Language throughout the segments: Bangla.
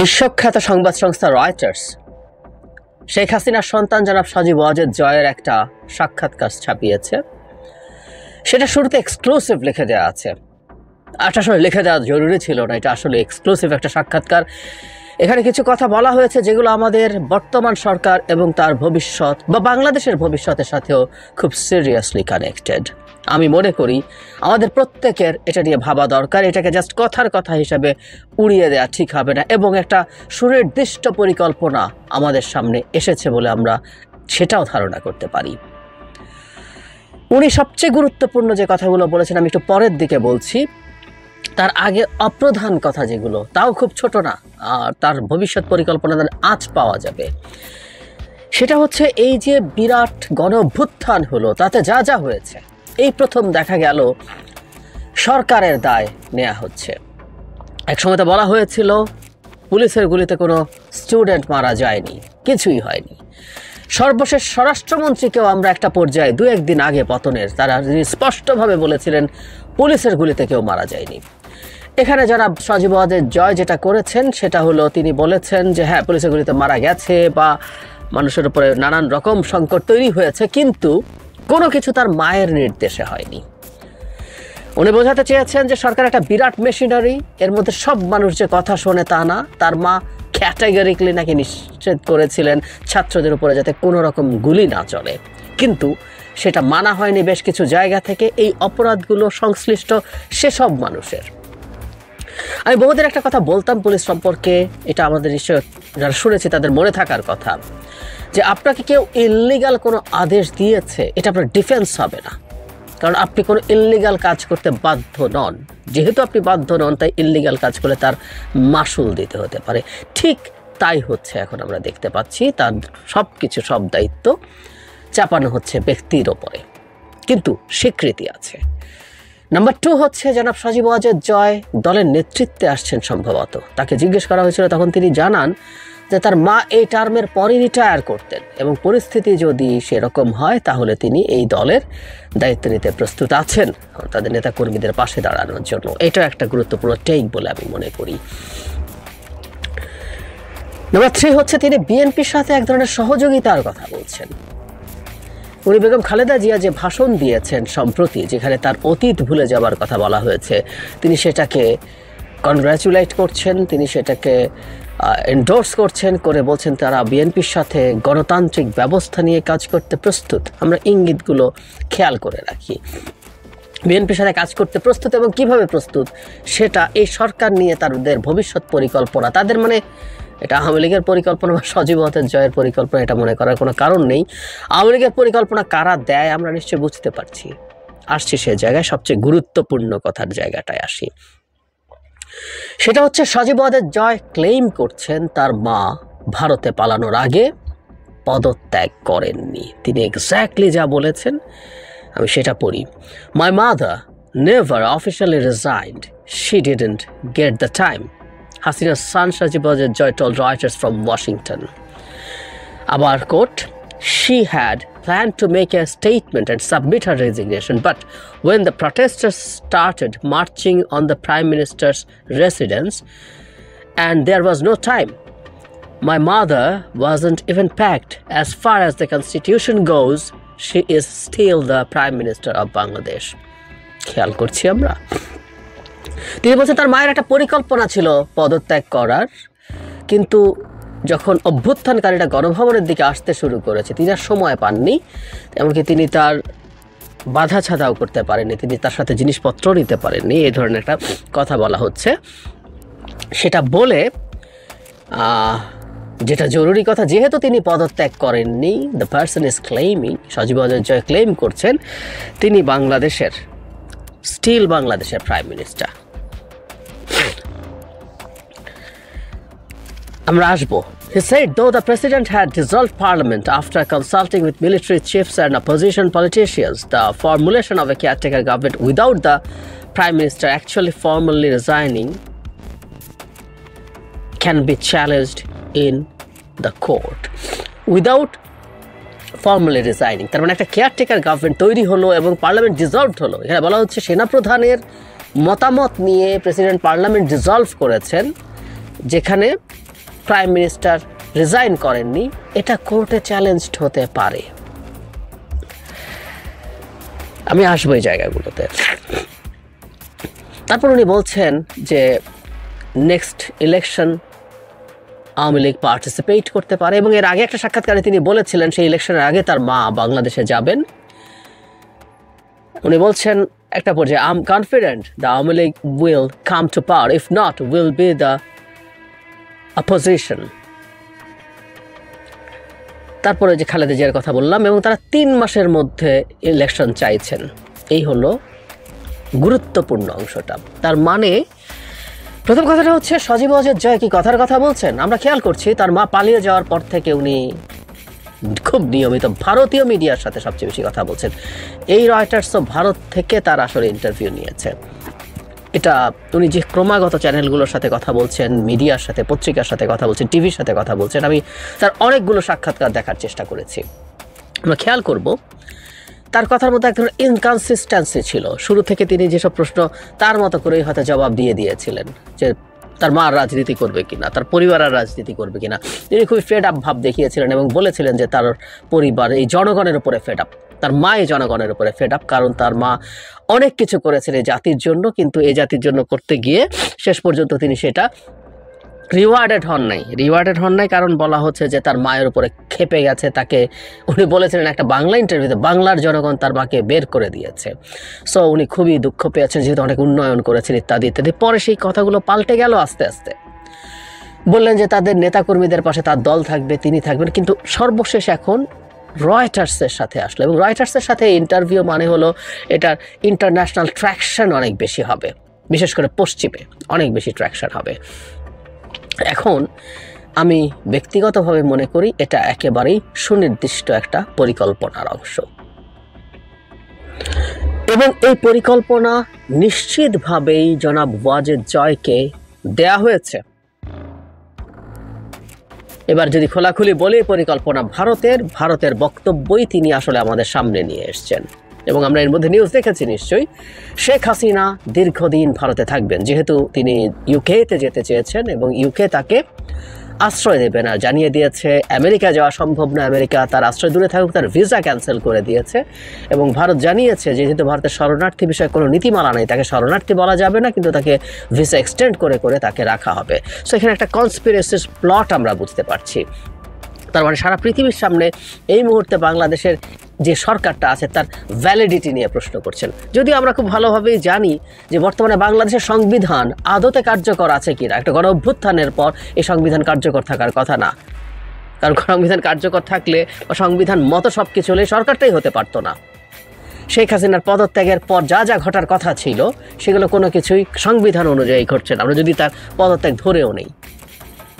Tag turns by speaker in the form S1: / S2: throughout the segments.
S1: বিশ্বখ্যাত সংবাদ সংস্থা রয়টার্স। শেখ হাসিনার সন্তান জনাব সাজিব ওয়াজেদ জয়ের একটা সাক্ষাৎকার ছাপিয়েছে। সেটা শুরুতে এক্সক্লুসিভ লিখে দেওয়া আছে। আটা আসলে লিখে দেওয়া জরুরি ছিল না, এটা আসলে এক্সক্লুসিভ একটা সাক্ষাৎকার। এখানে কিছু কথা বলা হয়েছে যেগুলো আমাদের বর্তমান সরকার এবং তার ভবিষ্যৎ বা বাংলাদেশের ভবিষ্যতের সাথেও খুব সিরিয়াসলি কানেক্টেড আমি মনে করি আমাদের প্রত্যেকের এটা নিয়ে ভাবা দরকার, এটাকে জাস্ট কথার কথা হিসাবে উড়িয়ে দেওয়া ঠিক হবে না এবং একটা সুনির্দিষ্ট পরিকল্পনা আমাদের সামনে এসেছে বলে আমরা সেটাও ধারণা করতে পারি। উনি সবচেয়ে গুরুত্বপূর্ণ যে কথাগুলো বলেছেন, আমি একটু পরের দিকে বলছি। তার আগে অপ্রধান কথা যেগুলো, তাও খুব ছোট না, আর তার ভবিষ্যৎ পরিকল্পনার আজ পাওয়া যাবে। সেটা হচ্ছে এই যে বিরাট গণ অভ্যুত্থান হলো, তাতে যা যা হয়েছে, এই প্রথম দেখা গেল সরকারের দায় নেওয়া হচ্ছে। এক সময় তো বলা হয়েছিল, পুলিশের গুলিতে কোনো স্টুডেন্ট মারা যায়নি, কিছুই হয়নি। সর্বশেষ স্বরাষ্ট্রমন্ত্রীকেও আমরা একটা পর্যায়ে দু একদিন আগে পতনের, তারা স্পষ্টভাবে বলেছিলেন, পুলিশের গুলিতে কেউ মারা যায়নি। এখানে যারা সজীবাদের জয় যেটা করেছেন, সেটা হলো তিনি বলেছেন যে হ্যাঁ পুলিশের গুলিতে মারা গেছে বা মানুষের উপরে নানান রকম সংকট তৈরি হয়েছে, কিন্তু কোনো কিছু তার মায়ের নির্দেশে হয়নি। উনি বোঝাতে চেয়েছেন যে সরকার একটা বিরাট মেশিনারি এর মধ্যে সব মানুষ যে কথা শোনে তা না, তার মা ক্যাটাগরিক্যালি নাকি নিষেধ করেছিলেন ছাত্রদের উপরে যাতে কোনো রকম গুলি না চলে। কিন্তু সেটা মানা হয়নি বেশ কিছু জায়গা থেকে, এই অপরাধগুলো সংশ্লিষ্ট সেসব মানুষের। আমি বহুদের একটা কথা বলতাম পুলিশ সম্পর্কে, এটা আমাদের নিশ্চয় যারা শুনেছি তাদের মনে থাকার কথা, যে আপনাকে কেউ ইল্লিগাল কোনো আদেশ দিয়েছে, এটা আপনার ডিফেন্স হবে না। কারণ আপনি কোনো ইল্লিগাল কাজ করতে বাধ্য নন। যেহেতু আপনি বাধ্য নন, তাই ইল্লিগাল কাজ করলে তার মাসুল দিতে হতে পারে। ঠিক তাই হচ্ছে এখন আমরা দেখতে পাচ্ছি, তার সব কিছু সব দায়িত্ব চাপানো হচ্ছে ব্যক্তির ওপরে। কিন্তু স্বীকৃতি আছে। নাম্বার টু হচ্ছে জনাব সজীব ওয়াজেদ জয় দলের নেতৃত্বে আসছেন সম্ভবত। তাকে জিজ্ঞেস করা হয়েছিল, তখন তিনি জানান যে তার মা এই টার্মের পরই রিটায়ার করতেন এবং পরিস্থিতি যদি সেরকম হয়, তাহলে তিনি এই দলের দায়িত্ব নিতে প্রস্তুত আছেন। তাদের নেতা কর্মীদের পাশে দাঁড়ানোর জন্য। এটা একটা গুরুত্বপূর্ণ টেক বলে আমি মনে করি। নাম্বার থ্রি হচ্ছে তিনি বিএনপির সাথে এক ধরনের সহযোগিতার কথা বলছেন। উনি বেগম খালেদা জিয়া যে ভাষণ দিয়েছেন সম্প্রতি, যেখানে তার অতীত ভুলে যাবার কথা বলা হয়েছে, তিনি সেটাকে কনগ্রাচুলেট করছেন, তিনি সেটাকে এন্ডোর্স করছেন, করে বলছেন তারা বিএনপির সাথে গণতান্ত্রিক ব্যবস্থা নিয়ে কাজ করতে প্রস্তুত। আমরা ইঙ্গিতগুলো খেয়াল করে রাখি। বিএনপির সাথে কাজ করতে প্রস্তুত এবং কীভাবে প্রস্তুত, সেটা এই সরকার নিয়ে তাদের ভবিষ্যৎ পরিকল্পনা, তাদের মানে এটা আওয়ামী লীগের পরিকল্পনা বা সজীবতের জয়ের পরিকল্পনা, এটা মনে করার কোনো কারণ নেই। আওয়ামী লীগের পরিকল্পনা কারা দেয় আমরা নিশ্চয়ই বুঝতে পারছি। আসছি সে জায়গায়, সবচেয়ে গুরুত্বপূর্ণ কথার জায়গাটায় আসি। সেটা হচ্ছে সজীবদের জয় ক্লেইম করছেন তার মা ভারতে পালানোর আগে, পদত্যাগ করেননি। তিনি এক্স্যাক্টলি যা বলেছেন, আমি সেটা পড়ি। My mother never officially resigned she didn't get the time হাসিনার সান সাজিবাজের জয় told Reuters from Washington. Abar quote, she had planned to make a statement and submit her resignation, but when the protesters started marching on the Prime Minister's residence and there was no time, my mother wasn't even packed. As far as the constitution goes, she is still the Prime Minister of Bangladesh. খেয়াল করছি আমরা তিনি বলছেন, তার মায়ের একটা পরিকল্পনা ছিল পদত্যাগ করার। কিন্তু যখন অভ্যুত্থানকারীরা গণভবনের দিকে আসতে শুরু করেছে, তিনি আর সময় পাননি। এমনকি তিনি তার বাধা ছাদাও করতে পারেননি। তিনি তার সাথে জিনিসপত্র নিতে পারেননি। এই ধরনের একটা কথা বলা হচ্ছে। সেটা বলে যেটা জরুরি কথা, যেহেতু তিনি পদত্যাগ করেননি the person is claiming Sajeeb Joy claim করছেন, তিনি বাংলাদেশের স্টিল বাংলাদেশের প্রাইম মিনিস্টার আমরা আসব He said, though the president had dissolved parliament after consulting with military chiefs and opposition politicians, the formulation of a caretaker government without the prime minister actually formally resigning can be challenged in the court. Without formally resigning তার মানে একটা কেয়ারটেকার গভর্নমেন্ট তৈরি হলো এবং পার্লামেন্ট ডিজলভ হলো এখানে বলা হচ্ছে সেনাপ্রধানের মতামত নিয়ে প্রেসিডেন্ট পার্লামেন্ট ডিজলভ করেছেন যেখানে প্রাইম মিনিস্টার রিজাইন করেননি, এটা কোর্টে চ্যালেঞ্জড হতে পারে। আমি আসব এই জায়গাগুলোতে। তারপর উনি বলছেন যে next election Awami League participate করতে পারে এবং এর আগে একটা সাক্ষাৎকারে তিনি বলেছিলেন সেই ইলেকশনের আগে তার মা বাংলাদেশে যাবেন। উনি বলছেন একটা পর্যায়ে I'm confident the Awami League will come to power if not will be the opposition তারপরে যে খালেদা জিয়ার কথা বললাম, এবং তারা তিন মাসের মধ্যে ইলেকশন চাইছেন। এই হলো গুরুত্বপূর্ণ অংশটা। তার মানে প্রথম কথাটা হচ্ছে, সজীব অজের জয় কি কথার কথা বলছেন? আমরা খেয়াল করছি, তার মা পালিয়ে যাওয়ার পর থেকে উনি খুব নিয়মিত ভারতীয় মিডিয়ার সাথে সবচেয়ে বেশি কথা বলছেন। এই রয়টার্সও ভারত থেকে তার আসলে ইন্টারভিউ নিয়েছে। এটা উনি যে ক্রমাগত চ্যানেলগুলোর সাথে কথা বলছেন, মিডিয়ার সাথে, পত্রিকার সাথে কথা বলছেন, টিভির সাথে কথা বলছেন, আমি তার অনেকগুলো সাক্ষাৎকার দেখার চেষ্টা করেছি। আমরা খেয়াল করব, তার কথার মধ্যে এক ধরনের ইনকনসিস্টেন্সি ছিল। শুরু থেকে তিনি যেসব প্রশ্ন তার মতো করেই হয়তো জবাব দিয়ে দিয়েছিলেন, যে তার মা রাজনীতি করবে কিনা, তার পরিবার আর রাজনীতি করবে কিনা। তিনি খুবই ফেড আপ ভাব দেখিয়েছিলেন এবং বলেছিলেন যে তার পরিবার, এই জনগণের উপরে ফেড আপ তার মা এই জনগণের উপরে ফেড আপ কারণ তার মা অনেক কিছু করেছেন এই জাতির জন্য, কিন্তু এই জাতির জন্য করতে গিয়ে শেষ পর্যন্ত তিনি সেটা রিওয়ার্ডেড হন নাই। রিওয়ার্ডেড হন নাই কারণ বলা হচ্ছে যে তার মায়ের উপরে খেপে গেছে, তাকে উনি বলেছিলেন একটা বাংলা ইন্টারভিউতে বাংলার জনগণ তার মাকে বের করে দিয়েছে। সো উনি খুবই দুঃখ পেয়েছেন, যেহেতু অনেক উন্নয়ন করেছেন ইত্যাদি ইত্যাদি। পরে সেই কথাগুলো পাল্টে গেল আস্তে আস্তে। বললেন যে তাদের নেতাকর্মীদের পাশে তার দল থাকবে, তিনি থাকবেন, কিন্তু সর্বশেষ এখন রয়টার্সের সাথে আসলো এবং রয়টার্সের সাথে ইন্টারভিউ মানে হলো এটার ইন্টারন্যাশনাল ট্র্যাকশন অনেক বেশি হবে। বিশেষ করে পশ্চিমে অনেক বেশি ট্র্যাকশন হবে। এখন আমি ব্যক্তিগতভাবে মনে করি এটা একেবারেই সুনির্দিষ্ট একটা পরিকল্পনার অংশ। এবং এই পরিকল্পনা নিশ্চিতভাবেই জনাব ওয়াজেদ জয়কে দেয়া হয়েছে। এবার যদি খোলাখুলি বলে, পরিকল্পনা ভারতের ভারতের বক্তব্যই তিনি আসলে আমাদের সামনে নিয়ে এসছেন। এবং আমরা এর মধ্যে নিউজ দেখেছি নিশ্চয়ই, শেখ হাসিনা দীর্ঘদিন ভারতে থাকবেন। যেহেতু তিনি ইউকেতে যেতে চেয়েছেন এবং ইউকে তাকে আশ্রয় দেবে না। জানিয়ে দিয়েছে, আমেরিকা যাওয়া সম্ভব না। আমেরিকা তার আশ্রয় দূরে থাকুক, তার ভিসা ক্যান্সেল করে দিয়েছে। এবং ভারত জানিয়েছে, যেহেতু ভারতের শরণার্থী বিষয়ে কোনো নীতিমালা নেই, তাকে শরণার্থী বলা যাবে না, কিন্তু তাকে ভিসা এক্সটেন্ড করে করে তাকে রাখা হবে। সো এখানে একটা কনস্পিরেসিস প্লট আমরা বুঝতে পারছি। তার মানে সারা পৃথিবীর সামনে এই মুহূর্তে বাংলাদেশের যে সরকারটা আছে তার ভ্যালিডিটি নিয়ে প্রশ্ন করছেন। যদিও আমরা খুব ভালোভাবেই জানি যে বর্তমানে বাংলাদেশের সংবিধান আদতে কার্যকর আছে কিনা, একটা গণ অভ্যুত্থানের পর এই সংবিধান কার্যকর থাকার কথা না। কারণ সংবিধান কার্যকর থাকলে বা সংবিধান মতো সব কিছু হলে সরকারটাই হতে পারতো না। শেখ হাসিনার পদত্যাগের পর যা যা ঘটার কথা ছিল, সেগুলো কোনো কিছুই সংবিধান অনুযায়ী ঘটছে না। আমরা যদি তার পদত্যাগ ধরেও নেই।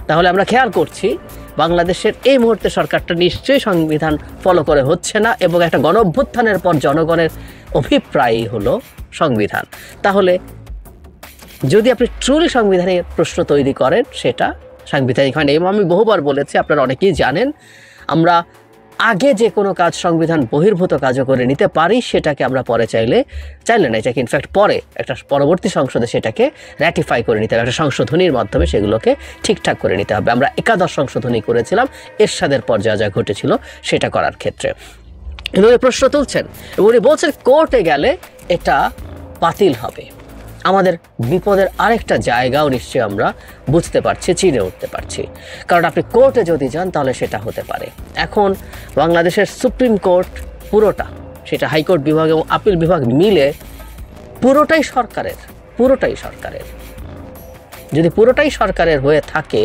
S1: তাহলে আমরা খেয়াল করছি বাংলাদেশের এই মুহূর্তে সরকারটা নিশ্চয়ই সংবিধান ফলো করে হচ্ছে না এবং একটা গণ অভ্যুত্থানের পর জনগণের অভিপ্রায়ই হলো সংবিধান। তাহলে যদি আপনি ট্রুলি সংবিধানে প্রশ্ন তৈরি করেন, সেটা সাংবিধানিক হয় না। এবং আমি বহুবার বলেছি, আপনারা অনেকেই জানেন, আমরা আগে যে কোনো কাজ সংবিধান বহির্ভূত কাজও করে নিতে পারি, সেটাকে আমরা পরে চাইলে চাইলে না, এটাকে ইনফ্যাক্ট পরে একটা পরবর্তী সংসদে সেটাকে র্যাটিফাই করে নিতে হবে। একটা সংশোধনীর মাধ্যমে সেগুলোকে ঠিকঠাক করে নিতে হবে। আমরা একাদশ সংশোধনী করেছিলাম, এরশাদের পর যা যা ঘটেছিল সেটা করার ক্ষেত্রে। উনি প্রশ্ন তুলছেন এবং উনি বলছেন কোর্টে গেলে এটা বাতিল হবে। আমাদের বিপদের আরেকটা জায়গাও নিশ্চয়ই আমরা বুঝতে পারছি, চিনে উঠতে পারছি। কারণ আপনি কোর্টে যদি যান, তাহলে সেটা হতে পারে। এখন বাংলাদেশের সুপ্রিম কোর্ট পুরোটা, সেটা হাইকোর্ট বিভাগ এবং আপিল বিভাগ মিলে পুরোটাই সরকারের পুরোটাই সরকারের। যদি পুরোটাই সরকারের হয়ে থাকে,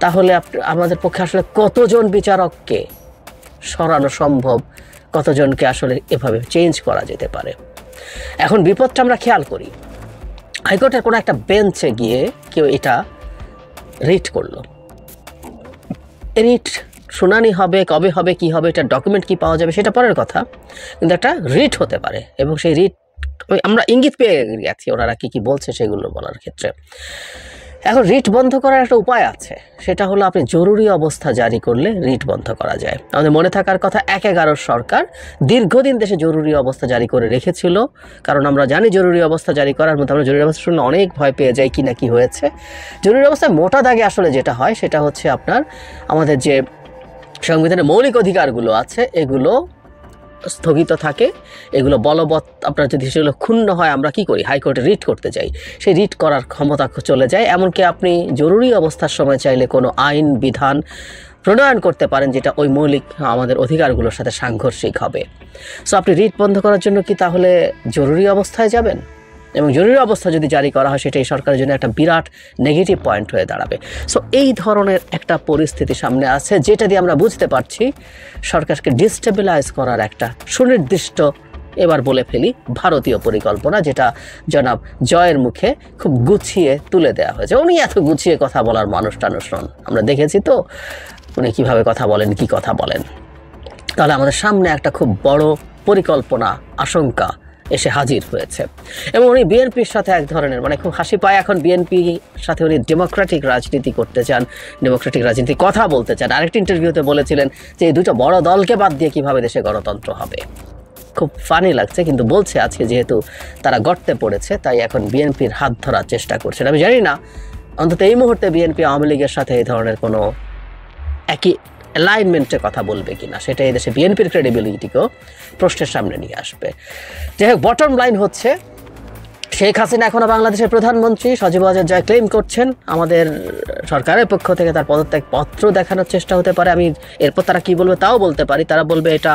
S1: তাহলে আমাদের পক্ষে আসলে কতজন বিচারককে সরানো সম্ভব? কতজনকে আসলে এভাবে চেঞ্জ করা যেতে পারে? এখন বিপদটা আমরা খেয়াল করি। হাইকোর্টের কোনো একটা বেঞ্চে গিয়ে কেউ এটা রিট করল। রিট শুনানি হবে, কবে হবে, কি হবে, এটা ডকুমেন্ট কি পাওয়া যাবে সেটা পরের কথা। কিন্তু একটা রিট হতে পারে এবং সেই রিট আমরা ইঙ্গিত পেয়ে গেছি ওনারা কী কী বলছে সেগুলো বলার ক্ষেত্রে। এখন রিট বন্ধ করার একটা উপায় আছে। সেটা হলো আপনি জরুরি অবস্থা জারি করলে রিট বন্ধ করা যায়। আমাদের মনে থাকার কথা, এক এগারোর সরকার দীর্ঘদিন দেশে জরুরি অবস্থা জারি করে রেখেছিল। কারণ আমরা জানি জরুরি অবস্থা জারি করার মধ্যে আমরা জরুরি অবস্থা শুনলে অনেক ভয় পেয়ে যাই কি না কি হয়েছে। জরুরি অবস্থায় মোটা দাগে আসলে যেটা হয়, সেটা হচ্ছে আপনার আমাদের যে সংবিধানের মৌলিক অধিকারগুলো আছে, এগুলো স্থগিত থাকে, এগুলো বলবৎ আপনার যদি সেগুলো ক্ষুণ্ণ হয়, আমরা কি করি? হাইকোর্টে রিট করতে চাই। সেই রিট করার ক্ষমতা চলে যায়, এমনকি আপনি জরুরি অবস্থার সময় চাইলে কোনো আইন, বিধান প্রণয়ন করতে পারেন, যেটা ওই মৌলিক, আমাদের অধিকারগুলোর সাথে সাংঘর্ষিক হবে। সো আপনি রিট বন্ধ করার জন্য কি তাহলে জরুরি অবস্থায় যাবেন? এবং জরুরি অবস্থা যদি জারি করা হয় সেটা এই সরকারের জন্য একটা বিরাট নেগেটিভ পয়েন্ট হয়ে দাঁড়াবে। সো এই ধরনের একটা পরিস্থিতি সামনে আছে, যেটা দিয়ে আমরা বুঝতে পারছি সরকারকে ডিস্টেবিলাইজ করার একটা সুনির্দিষ্ট, এবার বলে ফেলি, ভারতীয় পরিকল্পনা, যেটা জনাব জয়ের মুখে খুব গুছিয়ে তুলে দেওয়া হয়েছে। উনি এত গুছিয়ে কথা বলার মানুষ টানুষ আমরা দেখেছি তো উনি কীভাবে কথা বলেন, কি কথা বলেন। তাহলে আমাদের সামনে একটা খুব বড় পরিকল্পনা আশঙ্কা এসে হাজির হয়েছে। এবং উনি বিএনপির সাথে এক ধরনের মানে খুব হাসি পায় এখন বিএনপি সাথে উনি ডেমোক্রেটিক রাজনীতি করতে চান, ডেমোক্রেটিক রাজনীতি কথা বলতে চান। আরেকটি ইন্টারভিউতে বলেছিলেন যে, এই দুটো বড় দলকে বাদ দিয়ে কীভাবে দেশে গণতন্ত্র হবে? খুব ফানি লাগছে, কিন্তু বলছে আজকে যেহেতু তারা গর্তে পড়েছে, তাই এখন বিএনপির হাত ধরার চেষ্টা করছেন। আমি জানি না, অন্তত এই মুহূর্তে বিএনপি আওয়ামী লীগের সাথে এই ধরনের কোনো একই অ্যালাইনমেন্টের কথা বলবে কিনা, সেটা এই দেশে বিএনপির ক্রেডিবিলিটিকেও প্রশ্নের সামনে নিয়ে আসবে। যাই হোক বটম লাইন হচ্ছে, শেখ হাসিনা এখনও বাংলাদেশের প্রধানমন্ত্রী, সজীব ওয়াজেদ জয় ক্লেম করছেন, আমাদের সরকারের পক্ষ থেকে তার পদত্যাগ পত্র দেখানোর চেষ্টা হতে পারে। আমি এরপর তারা কি বলবে তাও বলতে পারি। তারা বলবে এটা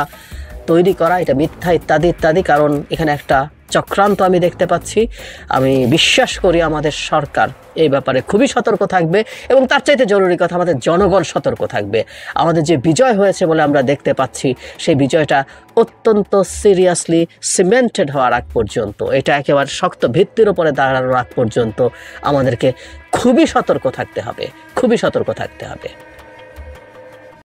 S1: তৈরি করা, এটা মিথ্যা ইত্যাদি ইত্যাদি, কারণ এখানে একটা চক্রান্ত আমি দেখতে পাচ্ছি। আমি বিশ্বাস করি আমাদের সরকার এই ব্যাপারে খুবই সতর্ক থাকবে এবং তার চাইতে জরুরি কথা আমাদের জনগণ সতর্ক থাকবে। আমাদের যে বিজয় হয়েছে বলে আমরা দেখতে পাচ্ছি, সেই বিজয়টা অত্যন্ত সিরিয়াসলি সিমেন্টেড হওয়ার আগ পর্যন্ত, এটা একেবারে শক্ত ভিত্তির উপরে দাঁড়ানোর আগ পর্যন্ত আমাদেরকে খুবই সতর্ক থাকতে হবে, খুবই সতর্ক থাকতে হবে।